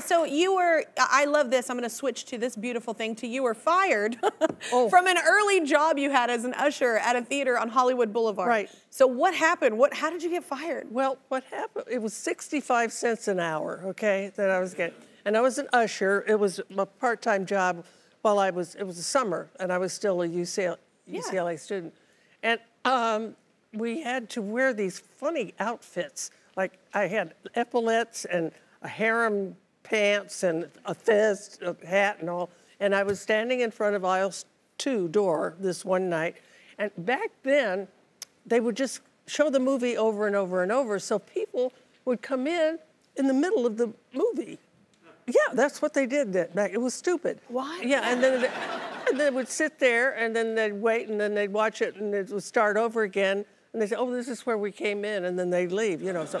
So you were, I love this. I'm going to switch to this beautiful thing. To you were fired Oh. from an early job you had as an usher at a theater on Hollywood Boulevard. Right. So what happened? What? How did you get fired? Well, what happened? It was 65 cents an hour, okay, that I was getting. And I was an usher. It was a part-time job while I was, it was the summer, and I was still a UCLA, Yeah. UCLA student. And um, we had to wear these funny outfits. Like I had epaulets and a harem pants and a fez a hat and all. And I was standing in front of aisle two door this one night. And back then, they would just show the movie over and over and over. So people would come in in the middle of the movie. Yeah, that's what they did that back. It was stupid. Why? Yeah, and then they, and they would sit there and then they'd wait and then they'd watch it and it would start over again. And they say, "Oh, this is where we came in," and then they'd leave. You know. So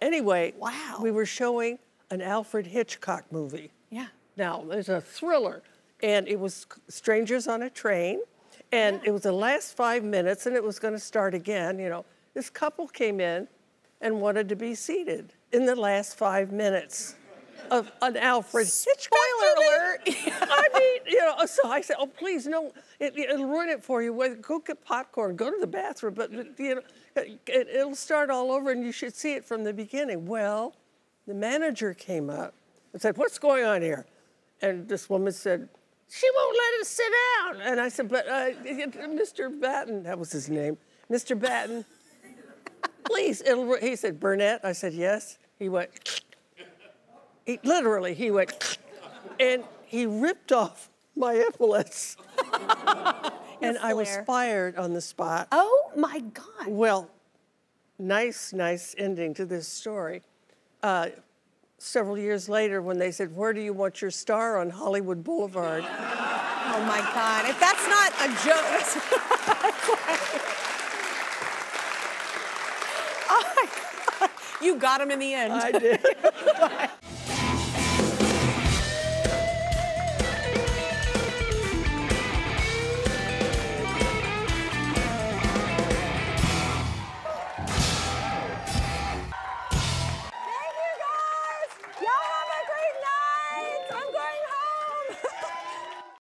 anyway, Wow. we were showing an Alfred Hitchcock movie. Yeah. Now, there's a thriller, and it was Strangers on a Train, and it was the last five minutes, and it was going to start again. You know, this couple came in and wanted to be seated in the last five minutes of an Alfred Hitchcock Spoiler alert. I mean, you know, so I said, "Oh, please, no, it, it'll ruin it for you. Go get popcorn, go to the bathroom, but you know, it, it'll start all over, and you should see it from the beginning." Well, the manager came up and said, "What's going on here?" And this woman said, "She won't let us sit down." And I said, "But uh, Mr. Batten, that was his name, Mr. Batten, please." It'll, ru-" he said, "Burnett." I said, "Yes." He went. He, literally, he went, and he ripped off my epaulets. and I was fired on the spot. Oh my God. Well, nice, nice ending to this story. Uh, several years later, when they said, Where do you want your star on Hollywood Boulevard? Oh my God. If that's not a joke. that's- oh my God. You got him in the end. I did.